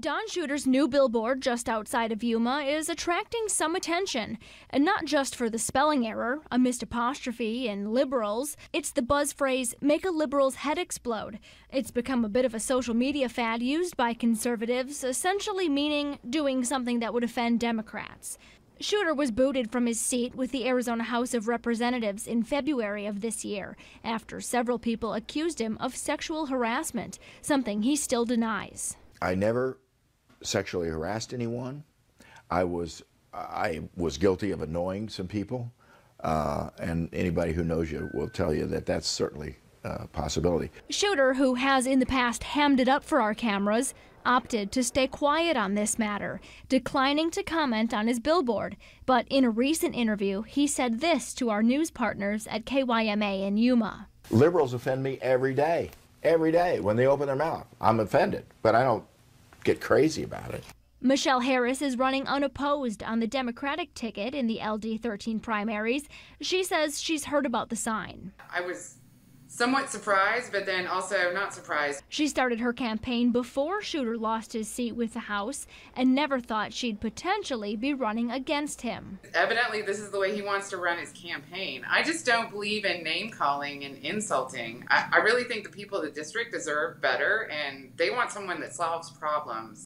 Don Shooter's new billboard just outside of Yuma is attracting some attention, and not just for the spelling error, a missed apostrophe, and liberals. It's the buzz phrase, make a liberal's head explode. It's become a bit of a social media fad used by conservatives, essentially meaning doing something that would offend Democrats. Shooter was booted from his seat with the Arizona House of Representatives in February of this year after several people accused him of sexual harassment, something he still denies. I never sexually harassed anyone. I was I was guilty of annoying some people, uh, and anybody who knows you will tell you that that's certainly a possibility. Shooter, who has in the past hammed it up for our cameras, opted to stay quiet on this matter, declining to comment on his billboard. But in a recent interview, he said this to our news partners at KYMA in Yuma. Liberals offend me every day. Every day when they open their mouth, I'm offended, but I don't get crazy about it. Michelle Harris is running unopposed on the Democratic ticket in the LD 13 primaries. She says she's heard about the sign. I was somewhat surprised, but then also not surprised. She started her campaign before Shooter lost his seat with the House and never thought she'd potentially be running against him. Evidently, this is the way he wants to run his campaign. I just don't believe in name calling and insulting. I, I really think the people of the district deserve better, and they want someone that solves problems.